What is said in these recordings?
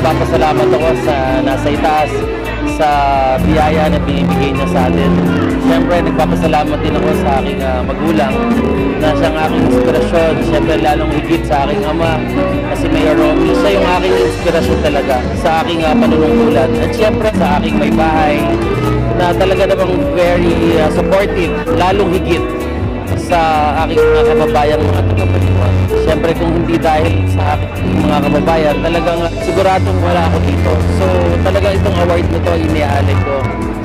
nagpapasalamat ako sa nasa itaas sa biyaya na binibigay niya sa atin. Siyempre, nagpapasalamat din ako sa aking ah, magulang na siyang aking inspirasyon. Siyempre, lalong higit sa aking ama na si Mayor. Siya yung aking inspirasyon talaga sa aking uh, panunungkulan. At siyempre, sa aking may bahay na talaga namang very ah, supportive, lalong higit sa aking mga kababayan mga tagapagpuan. Siyempre kung hindi dahil sa aking mga kababayan, talagang siguradong wala ako dito. So talagang itong award na to iniaalay ko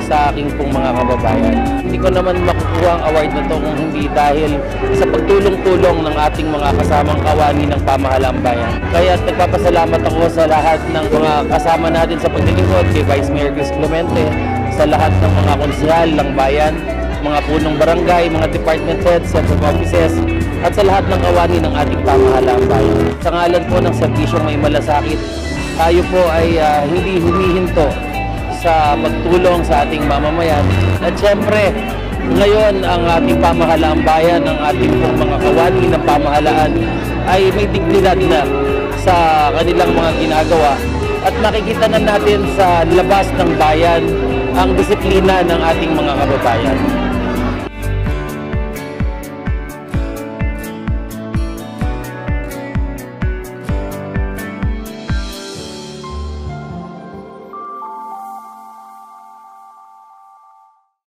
sa aking pong mga kababayan. Hindi ko naman makukuha ang award na to kung hindi dahil sa pagtulong-tulong ng ating mga kasamang kawani ng pamahalang bayan. Kaya nagpapasalamat ako sa lahat ng mga kasama natin sa paglilingkod kay Vice Mayor Chris Clemente, sa lahat ng mga konsihal ng bayan, mga punong barangay, mga department heads, heads of offices, at sa lahat ng kawani ng ating pamahalaan bayan. Sa ngalan po ng serbisyong may malasakit, tayo po ay ah, hindi humihinto sa pagtulong sa ating mamamayan. At syempre, ngayon ang ating pamahalaang bayan, ang ating pong mga kawani ng pamahalaan ay may dignidad na sa kanilang mga ginagawa at makikita na natin sa labas ng bayan ang disiplina ng ating mga kababayan.